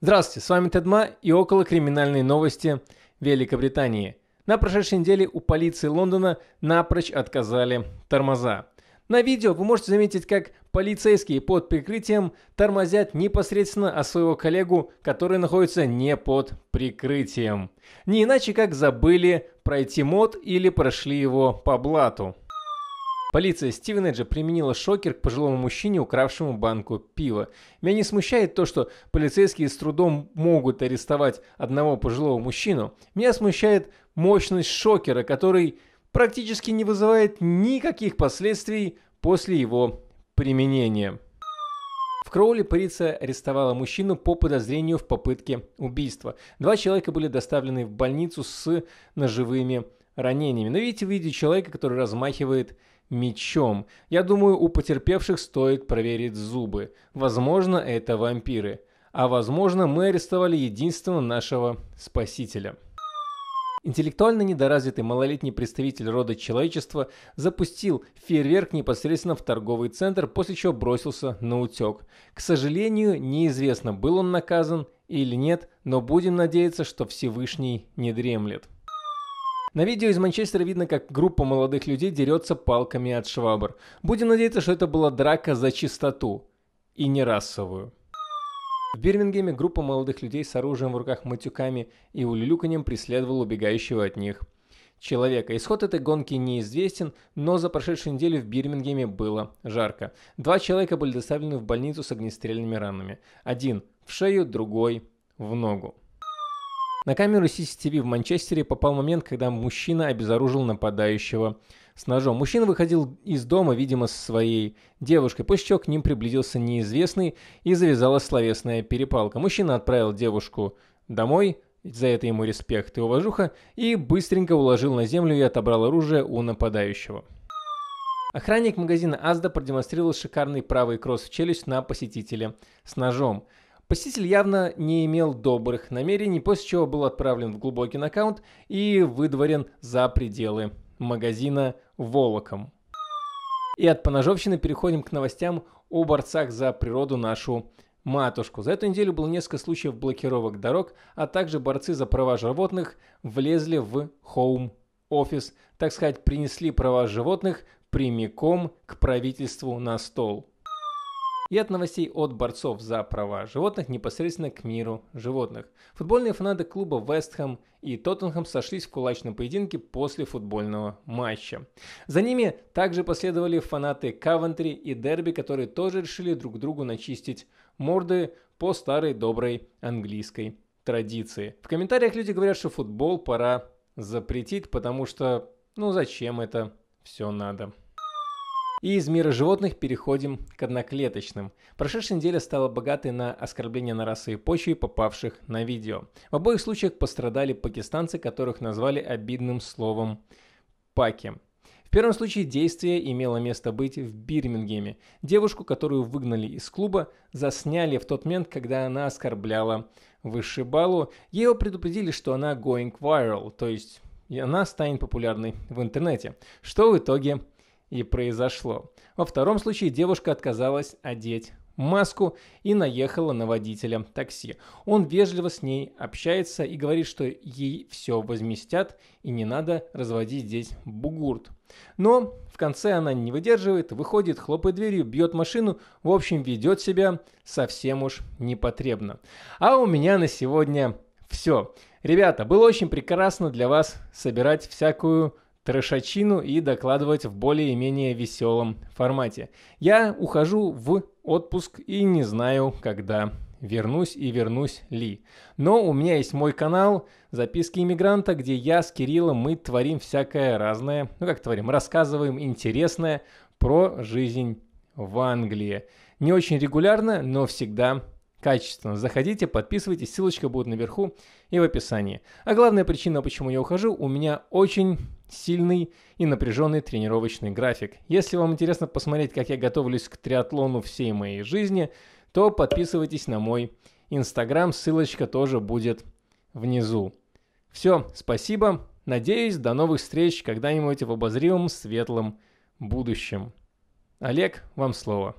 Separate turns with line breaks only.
Здравствуйте, с вами Тедма и около криминальные новости Великобритании. На прошедшей неделе у полиции Лондона напрочь отказали тормоза. На видео вы можете заметить, как полицейские под прикрытием тормозят непосредственно о своего коллегу, который находится не под прикрытием. Не иначе как забыли пройти мод или прошли его по блату. Полиция Стивенеджа применила шокер к пожилому мужчине, укравшему банку пива. Меня не смущает то, что полицейские с трудом могут арестовать одного пожилого мужчину. Меня смущает мощность шокера, который практически не вызывает никаких последствий после его применения. В Кроули полиция арестовала мужчину по подозрению в попытке убийства. Два человека были доставлены в больницу с ножевыми ранениями. Но видите, видите человека, который размахивает мечом. Я думаю, у потерпевших стоит проверить зубы. Возможно, это вампиры. А возможно, мы арестовали единственного нашего спасителя. Интеллектуально недоразвитый малолетний представитель рода человечества запустил фейерверк непосредственно в торговый центр, после чего бросился на утек. К сожалению, неизвестно, был он наказан или нет, но будем надеяться, что Всевышний не дремлет. На видео из Манчестера видно, как группа молодых людей дерется палками от швабр. Будем надеяться, что это была драка за чистоту. И не расовую. В Бирмингеме группа молодых людей с оружием в руках матюками и улюлюканьем преследовала убегающего от них человека. Исход этой гонки неизвестен, но за прошедшую неделю в Бирмингеме было жарко. Два человека были доставлены в больницу с огнестрельными ранами. Один в шею, другой в ногу. На камеру CCTV в Манчестере попал момент, когда мужчина обезоружил нападающего с ножом. Мужчина выходил из дома, видимо, со своей девушкой, после чего к ним приблизился неизвестный и завязалась словесная перепалка. Мужчина отправил девушку домой, за это ему респект и уважуха, и быстренько уложил на землю и отобрал оружие у нападающего. Охранник магазина Азда продемонстрировал шикарный правый кросс в челюсть на посетителя с ножом. Посетитель явно не имел добрых намерений, после чего был отправлен в глубокий нокаут и выдворен за пределы магазина волоком. И от поножовщины переходим к новостям о борцах за природу нашу матушку. За эту неделю было несколько случаев блокировок дорог, а также борцы за права животных влезли в Home Office, так сказать, принесли права животных прямиком к правительству на стол и от новостей от борцов за права животных непосредственно к миру животных. Футбольные фанаты клуба Вестхэм и Тоттенхэм сошлись в кулачном поединке после футбольного матча. За ними также последовали фанаты Кавентри и Дерби, которые тоже решили друг другу начистить морды по старой доброй английской традиции. В комментариях люди говорят, что футбол пора запретить, потому что, ну зачем это все надо. И из мира животных переходим к одноклеточным. Прошедшая неделя стала богатой на оскорбления на расовой почве, попавших на видео. В обоих случаях пострадали пакистанцы, которых назвали обидным словом «паки». В первом случае действие имело место быть в Бирмингеме. Девушку, которую выгнали из клуба, засняли в тот момент, когда она оскорбляла вышибалу. Ее предупредили, что она going viral, то есть она станет популярной в интернете. Что в итоге и произошло. Во втором случае девушка отказалась одеть маску и наехала на водителя такси. Он вежливо с ней общается и говорит, что ей все возместят и не надо разводить здесь бугурт. Но в конце она не выдерживает, выходит, хлопает дверью, бьет машину, в общем ведет себя совсем уж непотребно. А у меня на сегодня все. Ребята, было очень прекрасно для вас собирать всякую трешачину и докладывать в более-менее веселом формате. Я ухожу в отпуск и не знаю, когда вернусь и вернусь ли. Но у меня есть мой канал «Записки иммигранта», где я с Кириллом, мы творим всякое разное, ну как творим, рассказываем интересное про жизнь в Англии. Не очень регулярно, но всегда качественно. Заходите, подписывайтесь, ссылочка будет наверху и в описании. А главная причина, почему я ухожу, у меня очень сильный и напряженный тренировочный график. Если вам интересно посмотреть, как я готовлюсь к триатлону всей моей жизни, то подписывайтесь на мой инстаграм, ссылочка тоже будет внизу. Все, спасибо, надеюсь, до новых встреч когда-нибудь в обозримом светлом будущем. Олег, вам слово.